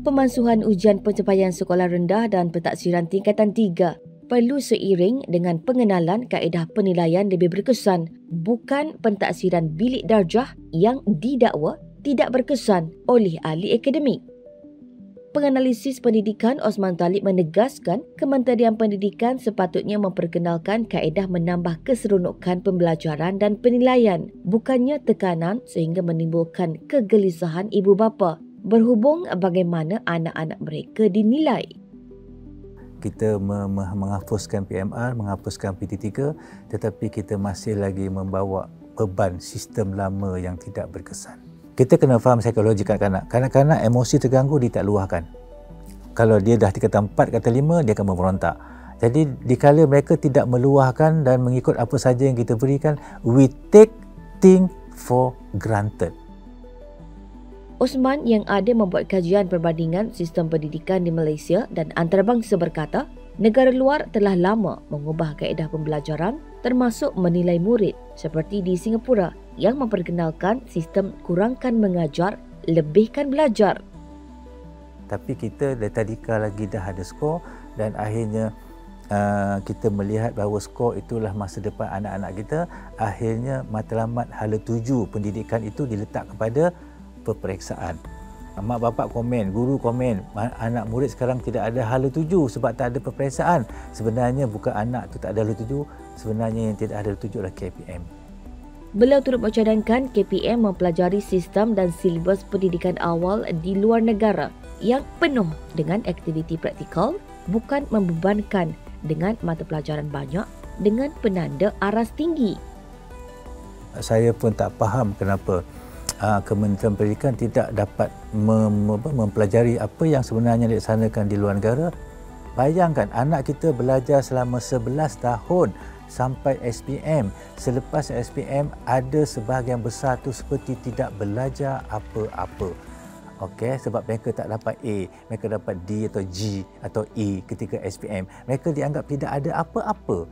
pemansuhan ujian pencapaian sekolah rendah dan pentaksiran tingkatan 3 perlu seiring dengan pengenalan kaedah penilaian lebih berkesan bukan pentaksiran bilik darjah yang didakwa tidak berkesan oleh ahli akademik. Penganalisis pendidikan Osman Talib menegaskan Kementerian Pendidikan sepatutnya memperkenalkan kaedah menambah keseronokan pembelajaran dan penilaian, bukannya tekanan sehingga menimbulkan kegelisahan ibu bapa berhubung bagaimana anak-anak mereka dinilai. Kita menghapuskan PMR, menghapuskan PT3 tetapi kita masih lagi membawa beban sistem lama yang tidak berkesan kita kena faham psikologi kanak-kanak. Kanak-kanak emosi terganggu dia tak luahkan. Kalau dia dah kata empat kata lima dia akan memberontak. Jadi dikala mereka tidak meluahkan dan mengikut apa saja yang kita berikan, we take thing for granted. Osman yang ada membuat kajian perbandingan sistem pendidikan di Malaysia dan antarabangsa berkata, negara luar telah lama mengubah kaedah pembelajaran termasuk menilai murid seperti di Singapura yang memperkenalkan sistem kurangkan mengajar, lebihkan belajar. Tapi kita dari tadi lagi dah ada skor dan akhirnya uh, kita melihat bahawa skor itulah masa depan anak-anak kita. Akhirnya matlamat hala tuju pendidikan itu diletak kepada peperiksaan. Mak bapak komen, guru komen, anak murid sekarang tidak ada hala tuju sebab tak ada peperiksaan. Sebenarnya bukan anak tu tak ada hala tuju, sebenarnya yang tidak ada hala tuju adalah KPM. Beliau turut mencadangkan KPM mempelajari sistem dan silibus pendidikan awal di luar negara yang penuh dengan aktiviti praktikal bukan membebankan dengan mata pelajaran banyak dengan penanda aras tinggi. Saya pun tak faham kenapa uh, Kementerian Pendidikan tidak dapat mem- mempelajari apa yang sebenarnya dilaksanakan di luar negara. Bayangkan anak kita belajar selama 11 tahun sampai SPM. Selepas SPM ada sebahagian besar tu seperti tidak belajar apa-apa. Okey, sebab mereka tak dapat A, mereka dapat D atau G atau E ketika SPM. Mereka dianggap tidak ada apa-apa